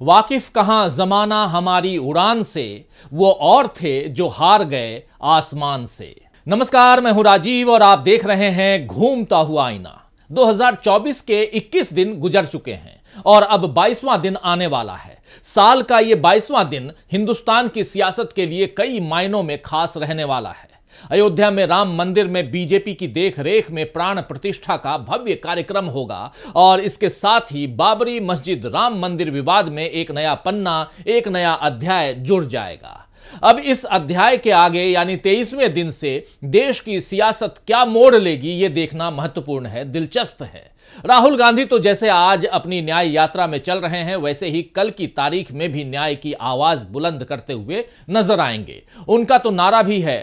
वाकिफ कहाँ जमाना हमारी उड़ान से? वो और थे जो हार गए आसमान से। नमस्कार, मैं हूँ राजीव और आप देख रहे हैं घूमता हुआ आईना। 2024 के 21 दिन गुजर चुके हैं और अब 22वां दिन आने वाला है। साल का ये 22वां दिन हिंदुस्तान की सियासत के लिए कई मायनों में खास रहने वाला है। अयोध्या में राम मंदिर में बीजेपी की देखरेख में प्राण प्रतिष्ठा का भव्य कार्यक्रम होगा और इसके साथ ही बाबरी मस्जिद राम मंदिर विवाद में एक नया पन्ना, एक नया अध्याय जुड़ जाएगा। अब इस अध्याय के आगे, यानी तेईसवें दिन से देश की सियासत क्या मोड़ लेगी, ये देखना महत्वपूर्ण है, दिलचस्प है। राहुल गांधी तो जैसे आज अपनी न्याय यात्रा में चल रहे हैं, वैसे ही कल की तारीख में भी न्याय की आवाज़ बुलंद करते हुए नज़र आएँगे। उनका तो नारा भी है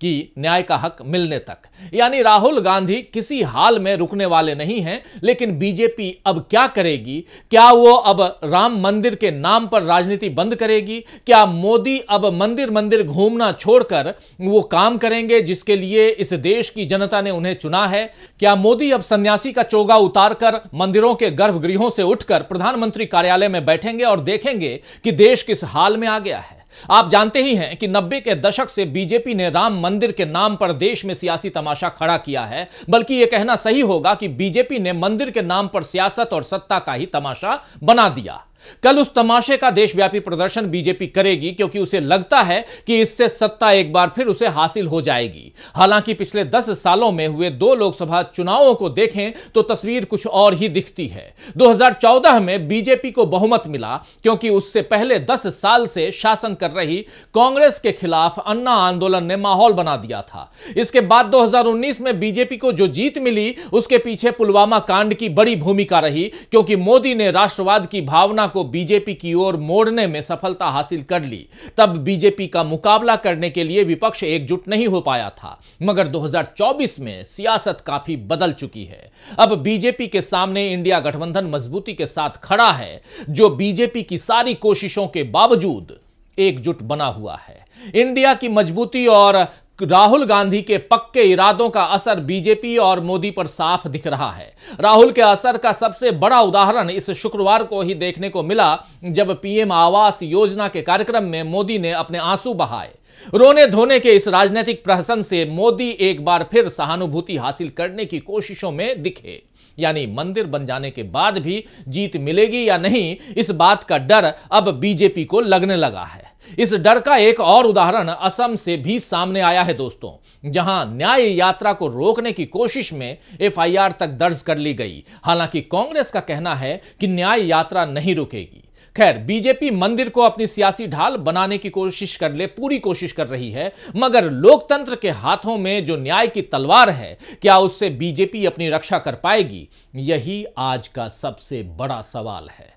कि न्याय का हक मिलने तक। यानी राहुल गांधी किसी हाल में रुकने वाले नहीं हैं, लेकिन बीजेपी अब क्या करेगी? क्या वो अब राम मंदिर के नाम पर राजनीति बंद करेगी? क्या मोदी अब मंदिर मंदिर घूमना छोड़कर वो काम करेंगे जिसके लिए इस देश की जनता ने उन्हें चुना है? क्या मोदी अब सन्यासी का चोगा उतारकर मंदिरों के गर्भगृहों से उठकर प्रधानमंत्री कार्यालय में बैठेंगे और देखेंगे कि देश किस हाल में आ गया है? आप जानते ही हैं कि नब्बे के दशक से बीजेपी ने राम मंदिर के नाम पर देश में सियासी तमाशा खड़ा किया है, बल्कि यह कहना सही होगा कि बीजेपी ने मंदिर के नाम पर सियासत और सत्ता का ही तमाशा बना दिया। कल उस तमाशे का देशव्यापी प्रदर्शन बीजेपी करेगी, क्योंकि उसे लगता है कि इससे सत्ता एक बार फिर उसे हासिल हो जाएगी। हालाँकि पिछले दस सालों में हुए दो लोकसभा चुनावों को देखें तो तस्वीर कुछ और ही दिखती है। 2014 में बीजेपी को बहुमत मिला, क्योंकि उससे पहले दस साल से शासन कर रही कांग्रेस के खिलाफ अन्ना आंदोलन ने माहौल बना दिया था। इसके बाद 2019 में बीजेपी को जो जीत मिली, उसके पीछे पुलवामा कांड की बड़ी भूमिका रही, क्योंकि मोदी ने राष्ट्रवाद की भावना को बीजेपी की ओर मोड़ने में सफलता हासिल कर ली। तब बीजेपी का मुकाबला करने के लिए विपक्ष एकजुट नहीं हो पाया था, मगर 2024 में सियासत काफ़ी बदल चुकी है। अब बीजेपी के सामने इंडिया गठबंधन मजबूती के साथ खड़ा है, जो बीजेपी की सारी कोशिशों के बावजूद एकजुट बना हुआ है। इंडिया की मजबूती और राहुल गांधी के पक्के इरादों का असर बीजेपी और मोदी पर साफ़ दिख रहा है। राहुल के असर का सबसे बड़ा उदाहरण इस शुक्रवार को ही देखने को मिला, जब पीएम आवास योजना के कार्यक्रम में मोदी ने अपने आँसू बहाए। रोने धोने के इस राजनीतिक प्रहसन से मोदी एक बार फिर सहानुभूति हासिल करने की कोशिशों में दिखे। यानी मंदिर बन जाने के बाद भी जीत मिलेगी या नहीं, इस बात का डर अब बीजेपी को लगने लगा है। इस डर का एक और उदाहरण असम से भी सामने आया है दोस्तों, जहाँ न्याय यात्रा को रोकने की कोशिश में एफआईआर तक दर्ज कर ली गई। हालाँकि कांग्रेस का कहना है कि न्याय यात्रा नहीं रुकेगी। खैर, बीजेपी मंदिर को अपनी सियासी ढाल बनाने की कोशिश कर ले, पूरी कोशिश कर रही है, मगर लोकतंत्र के हाथों में जो न्याय की तलवार है, क्या उससे बीजेपी अपनी रक्षा कर पाएगी? यही आज का सबसे बड़ा सवाल है।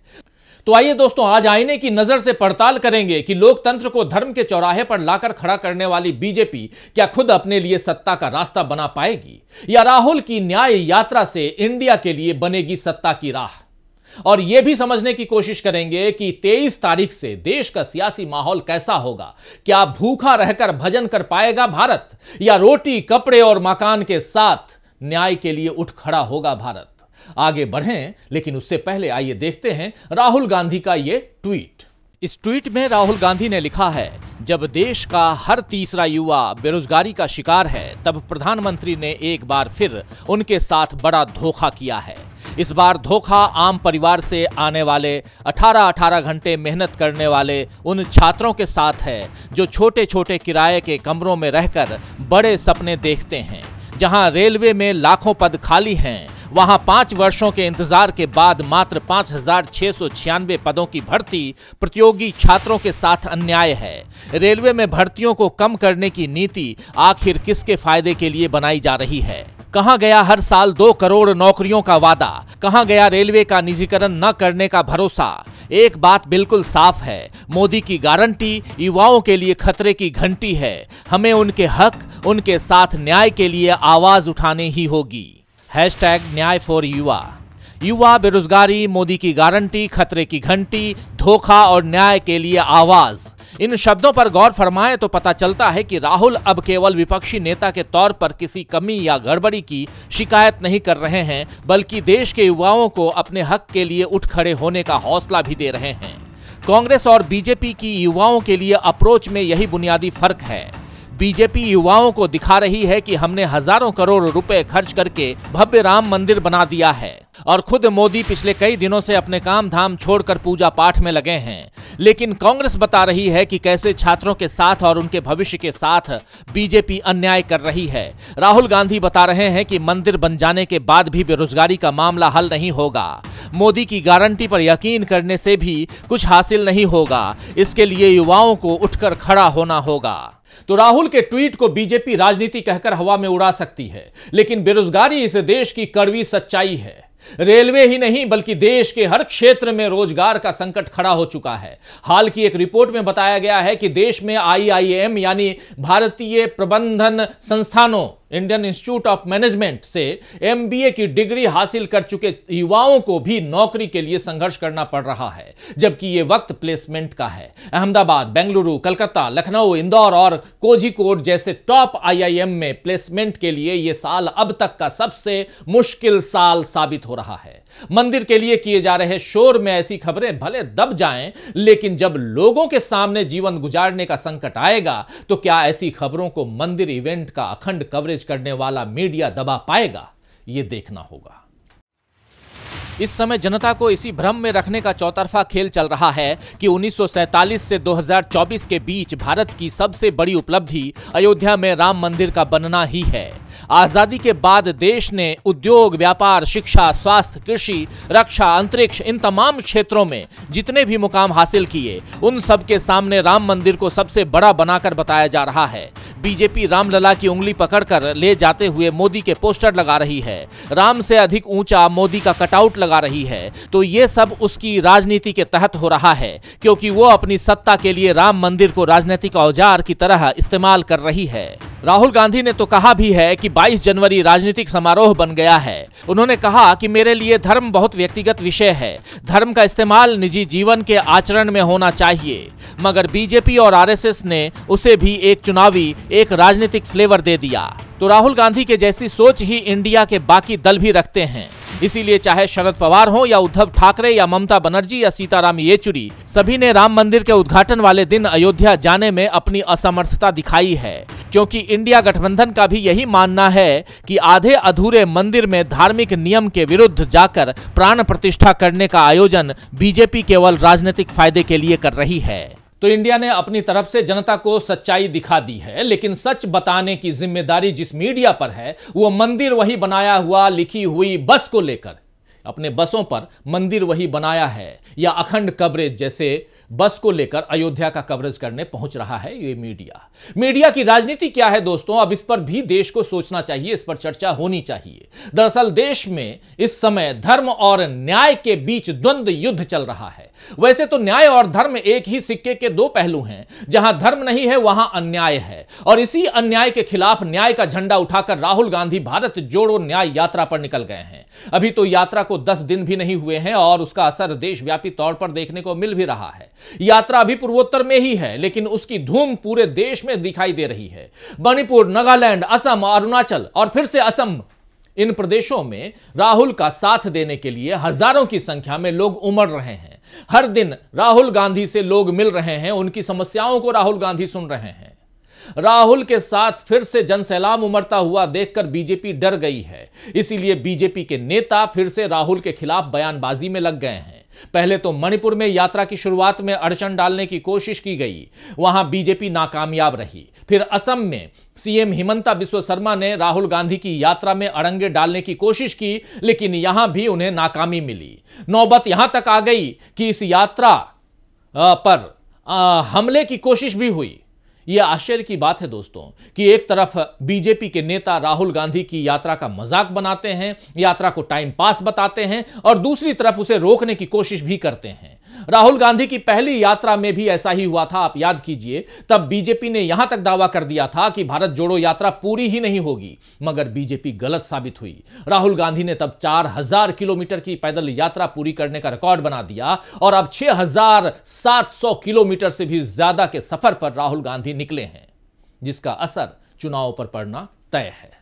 तो आइए दोस्तों, आज आईने की नज़र से पड़ताल करेंगे कि लोकतंत्र को धर्म के चौराहे पर लाकर खड़ा करने वाली बीजेपी क्या खुद अपने लिए सत्ता का रास्ता बना पाएगी? या राहुल की न्याय यात्रा से इंडिया के लिए बनेगी सत्ता की राह? और यह भी समझने की कोशिश करेंगे कि 23 तारीख से देश का सियासी माहौल कैसा होगा? क्या भूखा रहकर भजन कर पाएगा भारत? या रोटी, कपड़े और मकान के साथ न्याय के लिए उठ खड़ा होगा भारत? आगे बढ़ें, लेकिन उससे पहले आइए देखते हैं राहुल गांधी का ये ट्वीट। इस ट्वीट में राहुल गांधी ने लिखा है, जब देश का हर तीसरा युवा बेरोजगारी का शिकार है, तब प्रधानमंत्री ने एक बार फिर उनके साथ बड़ा धोखा किया है। इस बार धोखा आम परिवार से आने वाले 18-18 घंटे मेहनत करने वाले उन छात्रों के साथ है, जो छोटे छोटे किराए के कमरों में रहकर बड़े सपने देखते हैं, जहाँ रेलवे में लाखों पद खाली हैं वहाँ पाँच वर्षों के इंतज़ार के बाद मात्र पाँच पदों की भर्ती प्रतियोगी छात्रों के साथ अन्याय है। रेलवे में भर्तियों को कम करने की नीति आखिर किसके फ़ायदे के लिए बनाई जा रही है? कहा गया हर साल दो करोड़ नौकरियों का वादा? कहा गया रेलवे का निजीकरण न करने का भरोसा? एक बात बिल्कुल साफ़ है, मोदी की गारंटी युवाओं के लिए खतरे की घंटी है। हमें उनके हक, उनके साथ न्याय के लिए आवाज़ उठाने ही होगी। हैशटैग न्याय फॉर युवा युवा बेरोजगारी मोदी की गारंटी खतरे की घंटी धोखा और न्याय के लिए आवाज़ इन शब्दों पर गौर फरमाएँ तो पता चलता है कि राहुल अब केवल विपक्षी नेता के तौर पर किसी कमी या गड़बड़ी की शिकायत नहीं कर रहे हैं, बल्कि देश के युवाओं को अपने हक के लिए उठ खड़े होने का हौसला भी दे रहे हैं। कांग्रेस और बीजेपी की युवाओं के लिए अप्रोच में यही बुनियादी फ़र्क है। बीजेपी युवाओं को दिखा रही है कि हमने हज़ारों करोड़ रुपए खर्च करके भव्य राम मंदिर बना दिया है। और खुद मोदी पिछले कई दिनों से अपने काम धाम छोड़कर पूजा पाठ में लगे हैं। लेकिन कांग्रेस बता रही है कि कैसे छात्रों के साथ और उनके भविष्य के साथ बीजेपी अन्याय कर रही है। राहुल गांधी बता रहे हैं कि मंदिर बन जाने के बाद भी बेरोजगारी का मामला हल नहीं होगा। मोदी की गारंटी पर यकीन करने से भी कुछ हासिल नहीं होगा। इसके लिए युवाओं को उठकर खड़ा होना होगा। तो राहुल के ट्वीट को बीजेपी राजनीति कहकर हवा में उड़ा सकती है, लेकिन बेरोजगारी इस देश की कड़वी सच्चाई है। रेलवे ही नहीं, बल्कि देश के हर क्षेत्र में रोज़गार का संकट खड़ा हो चुका है। हाल की एक रिपोर्ट में बताया गया है कि देश में आईआईएम यानी भारतीय प्रबंधन संस्थानों इंडियन इंस्टीट्यूट ऑफ़ मैनेजमेंट से एमबीए की डिग्री हासिल कर चुके युवाओं को भी नौकरी के लिए संघर्ष करना पड़ रहा है, जबकि ये वक्त प्लेसमेंट का है। अहमदाबाद, बेंगलुरु, कलकत्ता, लखनऊ, इंदौर और कोझिकोड जैसे टॉप आईआईएम में प्लेसमेंट के लिए ये साल अब तक का सबसे मुश्किल साल साबित हो रहा है। मंदिर के लिए किए जा रहे शोर में ऐसी खबरें भले दब जाएँ, लेकिन जब लोगों के सामने जीवन गुजारने का संकट आएगा तो क्या ऐसी खबरों को मंदिर इवेंट का अखंड कवरेज करने वाला मीडिया दबा पाएगा? यह देखना होगा। इस समय जनता को इसी भ्रम में रखने का चौतरफा खेल चल रहा है कि 1947 से 2024 के बीच भारत की सबसे बड़ी उपलब्धि अयोध्या में राम मंदिर का बनना ही है। आज़ादी के बाद देश ने उद्योग, व्यापार, शिक्षा, स्वास्थ्य, कृषि, रक्षा, अंतरिक्ष, इन तमाम क्षेत्रों में जितने भी मुकाम हासिल किए, उन सब के सामने राम मंदिर को सबसे बड़ा बनाकर बताया जा रहा है। बीजेपी रामलला की उंगली पकड़कर ले जाते हुए मोदी के पोस्टर लगा रही है। राम से अधिक ऊँचा मोदी का कटआउट लगा रही है। तो ये सब उसकी राजनीति के तहत हो रहा है, क्योंकि वो अपनी सत्ता के लिए राम मंदिर को राजनीतिक औज़ार की तरह इस्तेमाल कर रही है। राहुल गांधी ने तो कहा भी है कि 22 जनवरी राजनीतिक समारोह बन गया है। उन्होंने कहा कि मेरे लिए धर्म बहुत व्यक्तिगत विषय है। धर्म का इस्तेमाल निजी जीवन के आचरण में होना चाहिए। मगर बीजेपी और आरएसएस ने उसे भी एक चुनावी, एक राजनीतिक फ्लेवर दे दिया। तो राहुल गांधी के जैसी सोच ही इंडिया के बाकी दल भी रखते हैं। इसीलिए चाहे शरद पवार हो या उद्धव ठाकरे या ममता बनर्जी या सीताराम येचुरी, सभी ने राम मंदिर के उद्घाटन वाले दिन अयोध्या जाने में अपनी असमर्थता दिखाई है। क्योंकि इंडिया गठबंधन का भी यही मानना है कि आधे अधूरे मंदिर में धार्मिक नियम के विरुद्ध जाकर प्राण प्रतिष्ठा करने का आयोजन बीजेपी केवल राजनीतिक फ़ायदे के लिए कर रही है। तो इंडिया ने अपनी तरफ़ से जनता को सच्चाई दिखा दी है, लेकिन सच बताने की ज़िम्मेदारी जिस मीडिया पर है, वो मंदिर वही बनाया हुआ, लिखी हुई बस को लेकर। अपने बसों पर मंदिर वही बनाया है, या अखंड कवरेज जैसे बस को लेकर अयोध्या का कवरेज करने पहुँच रहा है ये मीडिया। मीडिया की राजनीति क्या है दोस्तों? अब इस पर भी देश को सोचना चाहिए, इस पर चर्चा होनी चाहिए। दरअसल देश में इस समय धर्म और न्याय के बीच द्वंद्व युद्ध चल रहा है। वैसे तो न्याय और धर्म एक ही सिक्के के दो पहलू हैं। जहाँ धर्म नहीं है, वहाँ अन्याय है। और इसी अन्याय के खिलाफ न्याय का झंडा उठाकर राहुल गांधी भारत जोड़ो न्याय यात्रा पर निकल गए हैं। अभी तो यात्रा को दस दिन भी नहीं हुए हैं और उसका असर देशव्यापी तौर पर देखने को मिल भी रहा है। यात्रा अभी पूर्वोत्तर में ही है, लेकिन उसकी धूम पूरे देश में दिखाई दे रही है। मणिपुर, नागालैंड, असम, अरुणाचल और फिर से असम। इन प्रदेशों में राहुल का साथ देने के लिए हज़ारों की संख्या में लोग उमड़ रहे हैं। हर दिन राहुल गांधी से लोग मिल रहे हैं, उनकी समस्याओं को राहुल गांधी सुन रहे हैं। राहुल के साथ फिर से जनसैलाब उमड़ता हुआ देखकर बीजेपी डर गई है। इसीलिए बीजेपी के नेता फिर से राहुल के खिलाफ बयानबाजी में लग गए हैं। पहले तो मणिपुर में यात्रा की शुरुआत में अड़चन डालने की कोशिश की गई। वहाँ बीजेपी नाकामयाब रही। फिर असम में सीएम हिमंता बिश्व शर्मा ने राहुल गांधी की यात्रा में अड़ंगे डालने की कोशिश की, लेकिन यहाँ भी उन्हें नाकामी मिली। नौबत यहाँ तक आ गई कि इस यात्रा पर हमले की कोशिश भी हुई। यह आश्चर्य की बात है दोस्तों कि एक तरफ़ बीजेपी के नेता राहुल गांधी की यात्रा का मज़ाक बनाते हैं, यात्रा को टाइम पास बताते हैं और दूसरी तरफ़ उसे रोकने की कोशिश भी करते हैं। राहुल गांधी की पहली यात्रा में भी ऐसा ही हुआ था, आप याद कीजिए। तब बीजेपी ने यहाँ तक दावा कर दिया था कि भारत जोड़ो यात्रा पूरी ही नहीं होगी, मगर बीजेपी गलत साबित हुई। राहुल गांधी ने तब चार हज़ार किलोमीटर की पैदल यात्रा पूरी करने का रिकॉर्ड बना दिया और अब छह हज़ार सात सौ किलोमीटर से भी ज़्यादा के सफ़र पर राहुल गांधी निकले हैं, जिसका असर चुनाव पर पड़ना तय है।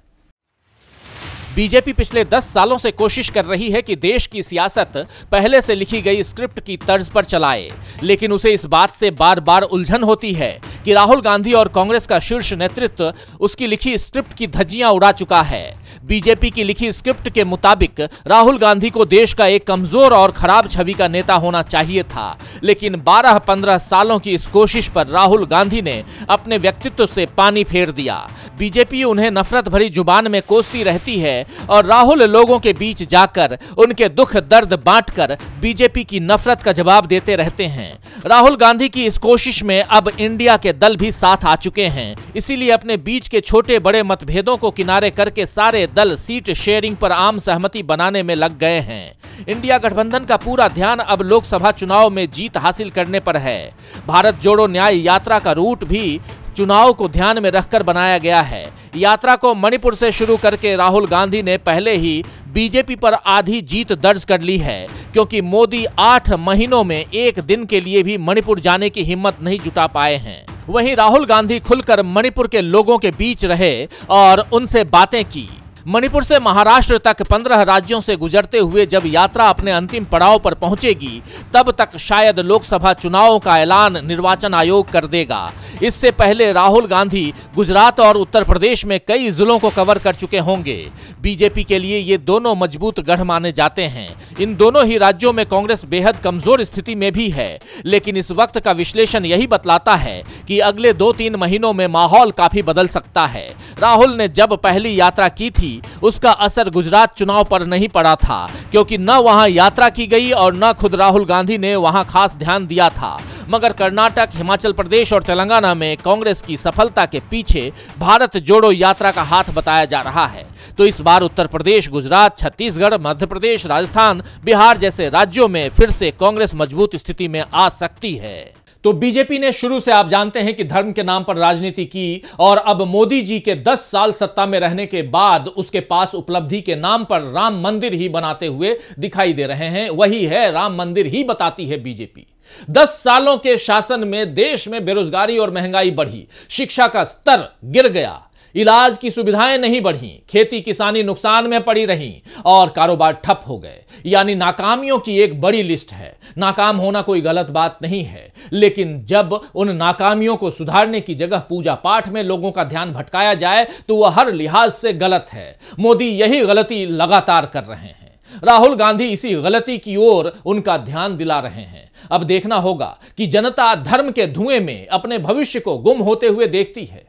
बीजेपी पिछले 10 सालों से कोशिश कर रही है कि देश की सियासत पहले से लिखी गई स्क्रिप्ट की तर्ज पर चलाए, लेकिन उसे इस बात से बार बार उलझन होती है कि राहुल गांधी और कांग्रेस का शीर्ष नेतृत्व उसकी लिखी स्क्रिप्ट की धज्जियाँ उड़ा चुका है। बीजेपी की लिखी स्क्रिप्ट के मुताबिक राहुल गांधी को देश का एक कमज़ोर और खराब छवि का नेता होना चाहिए था। लेकिन 12-15 सालों की इस कोशिश पर राहुल गांधी ने अपने व्यक्तित्व से पानी फेर दिया। बीजेपी उन्हें नफरत भरी ज़ुबान में कोसती रहती है और राहुल लोगों के बीच जाकर उनके दुख दर्द बांटकर बीजेपी की नफरत का जवाब देते रहते हैं। राहुल गांधी की इस कोशिश में अब इंडिया के दल भी साथ आ चुके हैं। इसीलिए अपने बीच के छोटे बड़े मतभेदों को किनारे करके सारे दल सीट शेयरिंग पर आम सहमति बनाने में लग गए हैं। इंडिया गठबंधन का पूरा ध्यान अब लोकसभा चुनाव में जीत हासिल करने पर है। भारत जोड़ो न्याय यात्रा का रूट भी चुनाव को ध्यान में रखकर बनाया गया है। यात्रा को मणिपुर से शुरू करके राहुल गांधी ने पहले ही बीजेपी पर आधी जीत दर्ज कर ली है, क्योंकि मोदी आठ महीनों में एक दिन के लिए भी मणिपुर जाने की हिम्मत नहीं जुटा पाए हैं। वहीं राहुल गांधी खुलकर मणिपुर के लोगों के बीच रहे और उनसे बातें की। मणिपुर से महाराष्ट्र तक पंद्रह राज्यों से गुजरते हुए जब यात्रा अपने अंतिम पड़ाव पर पहुंचेगी, तब तक शायद लोकसभा चुनावों का ऐलान निर्वाचन आयोग कर देगा। इससे पहले राहुल गांधी गुजरात और उत्तर प्रदेश में कई जिलों को कवर कर चुके होंगे। बीजेपी के लिए ये दोनों मज़बूत गढ़ माने जाते हैं। इन दोनों ही राज्यों में कांग्रेस बेहद कमज़ोर स्थिति में भी है, लेकिन इस वक्त का विश्लेषण यही बतलाता है कि अगले दो तीन महीनों में माहौल काफ़ी बदल सकता है। राहुल ने जब पहली यात्रा की थी उसका असर गुजरात चुनाव पर नहीं पड़ा था, क्योंकि न वहाँ यात्रा की गई और न खुद राहुल गांधी ने वहाँ खास ध्यान दिया था। मगर कर्नाटक, हिमाचल प्रदेश और तेलंगाना में कांग्रेस की सफलता के पीछे भारत जोड़ो यात्रा का हाथ बताया जा रहा है। तो इस बार उत्तर प्रदेश, गुजरात, छत्तीसगढ़, मध्य प्रदेश, राजस्थान, बिहार जैसे राज्यों में फिर से कांग्रेस मज़बूत स्थिति में आ सकती है। तो बीजेपी ने शुरू से आप जानते हैं कि धर्म के नाम पर राजनीति की और अब मोदी जी के 10 साल सत्ता में रहने के बाद उसके पास उपलब्धि के नाम पर राम मंदिर ही बनाते हुए दिखाई दे रहे हैं। वही है, राम मंदिर ही बताती है बीजेपी। दस सालों के शासन में देश में बेरोजगारी और महँगाई बढ़ी, शिक्षा का स्तर गिर गया। इलाज की सुविधाएँ नहीं बढ़ी, खेती किसानी नुकसान में पड़ी रही और कारोबार ठप हो गए। यानी नाकामियों की एक बड़ी लिस्ट है। नाकाम होना कोई गलत बात नहीं है। लेकिन जब उन नाकामियों को सुधारने की जगह पूजा पाठ में लोगों का ध्यान भटकाया जाए तो वह हर लिहाज से गलत है। मोदी यही गलती लगातार कर रहे हैं। राहुल गांधी इसी गलती की ओर उनका ध्यान दिला रहे हैं। अब देखना होगा कि जनता धर्म के धुएँ में अपने भविष्य को गुम होते हुए देखती है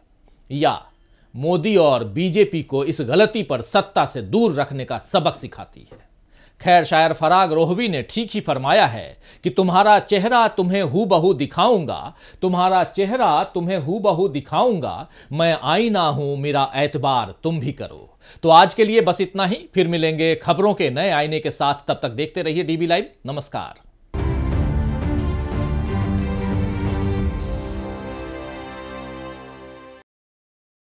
या मोदी और बीजेपी को इस गलती पर सत्ता से दूर रखने का सबक सिखाती है। खैर, शायर फराग रोहवी ने ठीक ही फरमाया है कि तुम्हारा चेहरा तुम्हें हु बहू दिखाऊँगा, तुम्हारा चेहरा तुम्हें हु बहू दिखाऊँगा, मैं आईना हूँ, मेरा एतबार तुम भी करो। तो आज के लिए बस इतना ही, फिर मिलेंगे खबरों के नए आईने के साथ, तब तक देखते रहिए डीबी लाइव, नमस्कार।